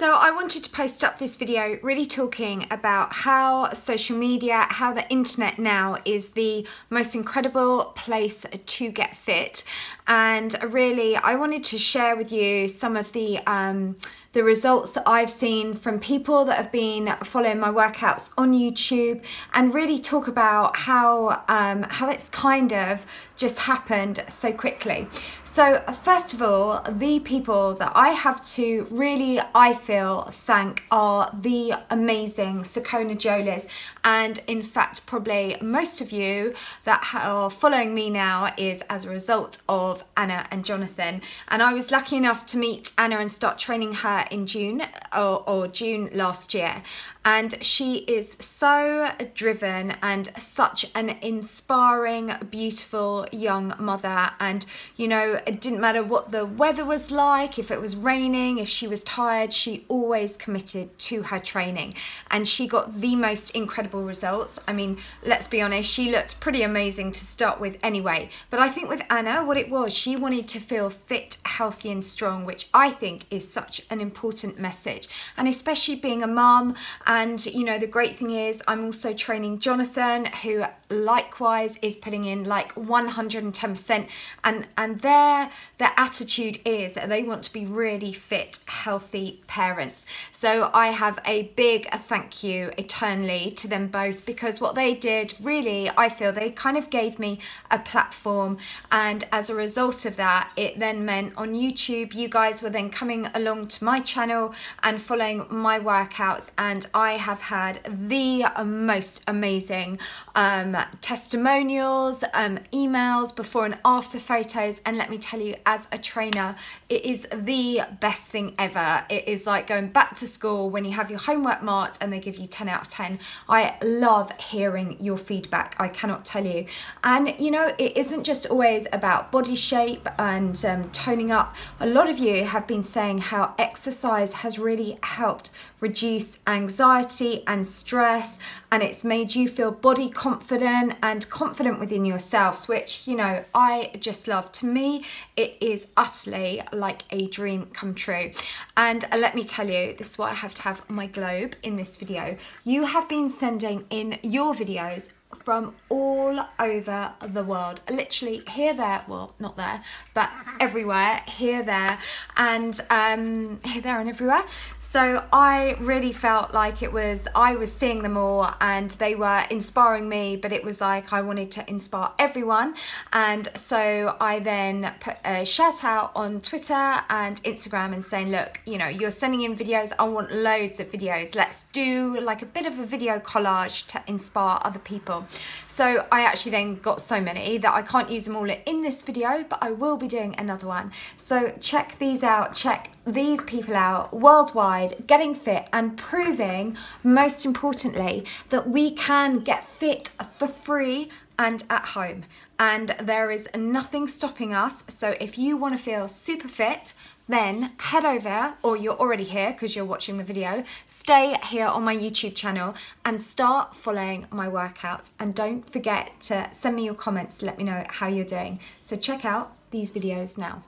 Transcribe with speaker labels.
Speaker 1: So I wanted to post up this video really talking about how social media, how the internet now is the most incredible place to get fit. And really, I wanted to share with you some of the um, the results that I've seen from people that have been following my workouts on YouTube and really talk about how um, how it's kind of just happened so quickly. So first of all, the people that I have to really, I feel, thank are the amazing Saccone Jolys. And in fact, probably most of you that are following me now is as a result of Anna and Jonathan. And I was lucky enough to meet Anna and start training her in June or, or June last year and she is so driven and such an inspiring beautiful young mother and you know it didn't matter what the weather was like if it was raining if she was tired she always committed to her training. And she got the most incredible results. I mean let's be honest she looked pretty amazing to start with anyway. But i think with anna what it was she wanted to feel fit healthy and strong which i think is such an important message. And especially being a mum and you know, the great thing is I'm also training Jonathan, who likewise is putting in like 110% and and their their attitude is that they want to be really fit healthy parents so i have a big thank you eternally to them both because what they did really i feel they kind of gave me a platform and as a result of that it then meant on youtube you guys were then coming along to my channel and following my workouts and i have had the most amazing um, testimonials, um, emails, before and after photos. And let me tell you, as a trainer, it is the best thing ever. It is like going back to school when you have your homework marked and they give you 10 out of 10. I love hearing your feedback, I cannot tell you. And you know, it isn't just always about body shape and um, toning up. A lot of you have been saying how exercise has really helped reduce anxiety and stress and it's made you feel body confident and confident within yourselves which you know I just love. To me it is utterly like a dream come true. And let me tell you this is why I have to have my globe in this video. You have been sending in your videos from all over the world literally here there well not there but everywhere here there and um here there and everywhere so I really felt like it was, I was seeing them all and they were inspiring me, but it was like I wanted to inspire everyone. And so I then put a shout out on Twitter and Instagram and saying, look, you know, you're sending in videos, I want loads of videos. Let's do like a bit of a video collage to inspire other people. So I actually then got so many that I can't use them all in this video, but I will be doing another one. So check these out, check these people out worldwide, getting fit and proving, most importantly, that we can get fit for free and at home. And there is nothing stopping us. So if you want to feel super fit, then head over, or you're already here because you're watching the video, stay here on my YouTube channel and start following my workouts. And don't forget to send me your comments let me know how you're doing. So check out these videos now.